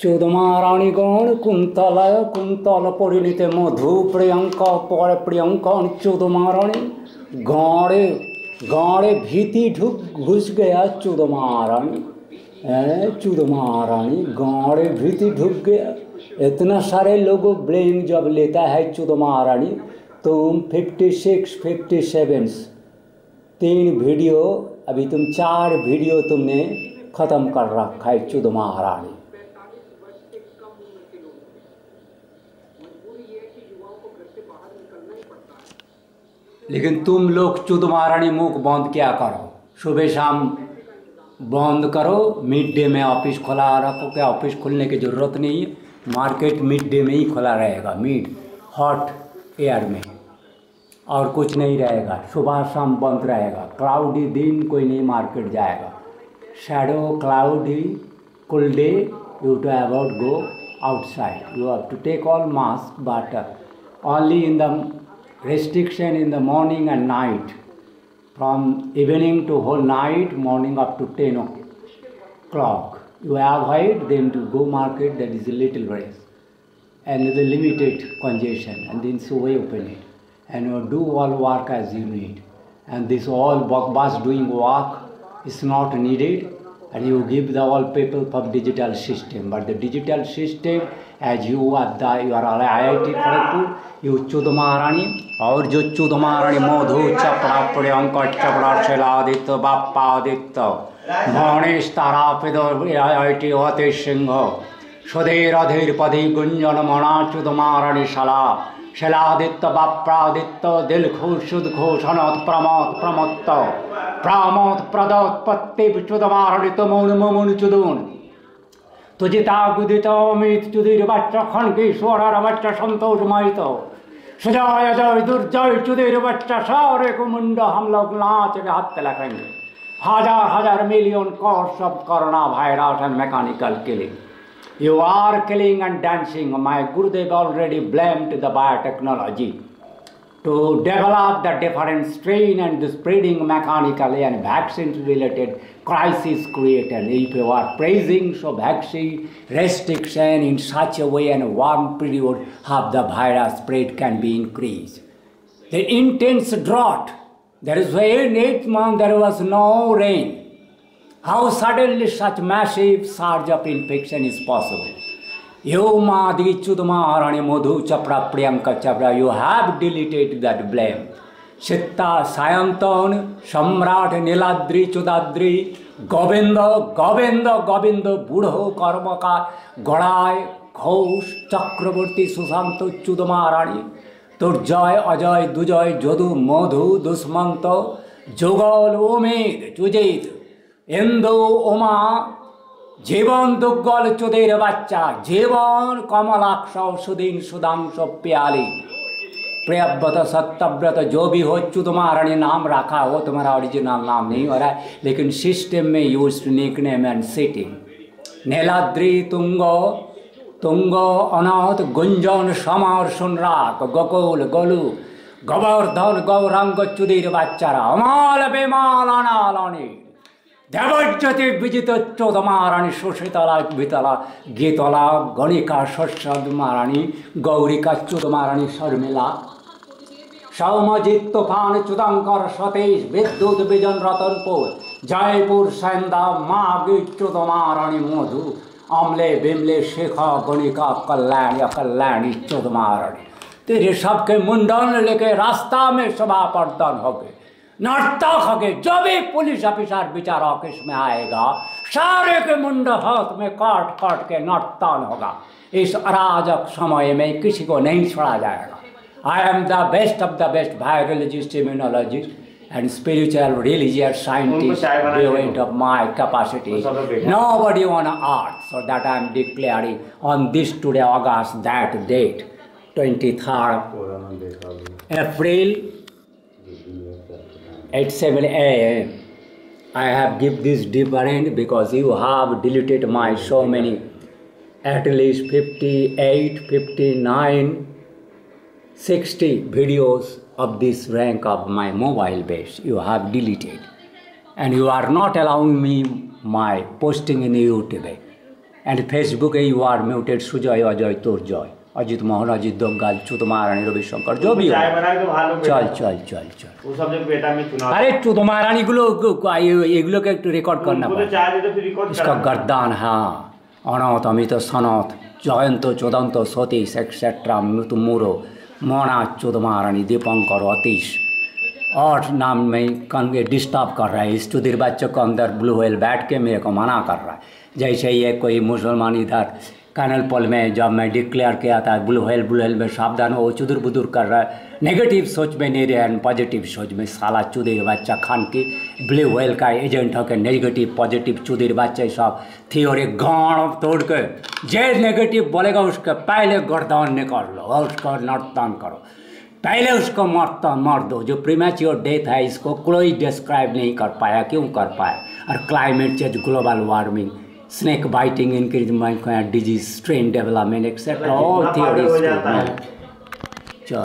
চোদমারাণীগণ কুন্তলায় কুন্তল পরিণীতে মধু প্রিয়ঙ্কা পরে प्रियंकन चोदमाराणी गाड़े गाड़े भीति ढुक घुस गया चोदमाराणी चुदमारानी गाड़े भीति ढुक गया इतना सारे लोगों ब्लेम जब लेता है चुदमारानी तुम फिफ्टी सिक्स फिफ्टी सेवन तीन वीडियो अभी तुम चार वीडियो तुमने ख़त्म कर रखा है चुदमारानी लेकिन तुम लोग चुद महारानी मुख बंद क्या करो? सुबह शाम बंद करो मिड डे में ऑफ़िस खुला रखो। क्या ऑफ़िस खुलने की ज़रूरत नहीं है? मार्केट मिड डे में ही खुला रहेगा मिड हॉट एयर में। और कुछ नहीं रहेगा, सुबह शाम बंद रहेगा। क्लाउडी दिन कोई नहीं मार्केट जाएगा। Shadow cloudy cool day you to about go outside you have to take all mask but only in the restriction in the morning and night. From evening to whole night morning up to 10 o'clock you avoid them to go market that is a little rest and the limited congestion and then so we open it. And you do all work as you need. And this all bus doing work is not needed and you give the all people for digital system but the digital system as you are the you are IIT Kharagpur you चुद महारानी और जो चुद महारानी मधु चपड़ा प्रियंका चपड़ा Shiladitya बाप्पादित्य Ganesh तारापिद IIT अति सिंह सुधीर अधीर पदी गुंजन मणा चुद महारानी शला शिलादित्य बाप्रादित्य दिल खुश सुद घोष अनत प्रमोद प्रमत्त प्रामोद प्रदोत्पत्ति चुद महारानी तमुन ममुन चुदुन। तुजिता गुदित अमित चुदिर बच्चा खन की स्वरार बच्चा संतोष माहित सजाय जय दुर्जय चुदिर बच्चा सारे को मुंडा हम लोग नाच के हाथ लगाएँगे हज़ार हज़ार million cost of corona virus and mechanical killing you are killing and dancing. My Gurudev already blamed the biotechnology to develop the different strain and the spreading mechanically and vaccine related crisis created. If you are praising so vaccine restriction in such a way and one period how the virus spread can be increased. The intense drought, there is in eight months there was no rain. How suddenly such massive surge of infection is possible? You Madi Chudmaharani Madhu Chapra Priyanka Chapra, you have deleted that blame. Chitta Sayantan, Samrat Niladri Chudadri, Gobinda Gobinda Gobinda বুড়ো কর্মকার গড়ায় ঘোষ চক্রবর্তী সুশান্ত চুদমা রানী তোর জয় অজয় দুজয় যদু মধু দুষ্মন্ত যুগল উমেদ চুজিত ইন্দু উমা জীবন দুগ্গল চোদের বাচ্চা জীবন কমলাক্ষ সুদিন সুদাংশ পেয়ালি प्रियव्रत सत्यव्रत जो भी हो चु तुम्हारा नाम रखा हो तुम्हारा ओरिजिनल नाम नहीं हो रहा है लेकिन सिस्टम में use nickname and sitting Niladri तुंग तुंग अनाथ गुंजन समर सुनराक गोकुल गोलू গোবর্ধন গৌরাঙ্গ চুদির বাচ্চারা অমাল বেমাল অনালনি দেবজ্যোতি বিজিত চোদমারানী সুশীতলা বিতলা গীতলা গণিকা শস্যদ মারানী গৌরিকা চোদমারানী শর্মিলা সৌমজিৎ তুফান চুদাঙ্কর সতীশ বিদ্যুৎ বিজন রতনপুর জয়পুর সন্ধ্যা মা চোদমারানী মধু अमले बिमले शेखा गणिका कल्याणी कल्याणी चौदमारणी तेरे सबके मुंडन लेके रास्ता में सभा पड़तन हो गए नर्तक हो जब भी पुलिस ऑफिसर बेचारा ऑफ़िस में आएगा सारे के मुंड हाथ में काट काट के नर्तन होगा। इस अराजक समय में किसी को नहीं छोड़ा जाएगा। I am the best of the best biologist immunologist and spiritual religious scientist of my capacity nobody on earth so that I am declaring on this today August that date twenty third April at 7 a.m. I have give this different because you have deleted my so many at least 58, 59, 60 videos of this rank of my mobile base you have deleted and you are not allowing me my posting in YouTube and Facebook you are muted Sujoy joy, Turjoy. Ajit Mohan Ajit Doval चुतमा रानी रविशंकर जो भी हो। तो चल चल चल चल। वो सब जब बेटा में चुनाव अरे चुतमा रानी गुलो एगुलो के रिकॉर्ड करना पड़ा तो तो इसका गर्दान हाँ। अनाथ अमित सनाथ জয়ন্ত চোদন্ত সতীশ এক্সেট্রা মৃত মুরো मोना चुदमारानी दीपंकर अतीश। और नाम में कन के डिस्टर्ब कर रहा है। इस चुदिर बच्चों को अंदर ब्लू वेल बैठ के मेरे को मना कर रहा है। जैसे ये कोई मुसलमान इधर कैनल पल में जब मैं डिक्लेयर किया था ब्लू व्हेल ब्लू व्हेल में सावधान हो चुदुर बुदुर कर रहा है। नेगेटिव सोच में नहीं रहे पॉजिटिव सोच में साला चुदिर बच्चा खान की ब्लू व्हेल का एजेंट होकर नेगेटिव पॉजिटिव चुदिर बच्चे सब थी और एक गाड़ तोड़ के जे नेगेटिव बोलेगा, उसके पहले गर्दन निकाल लो और उसका नर्तन करो। पहले उसको मरता, मर दो। जो प्रीमेच्योर डेथ है, इसको कोई डिस्क्राइब नहीं कर पाया, क्यों कर पाया? और climate change global warming snake biting increment disease strain development etcetera all theory. Theories चल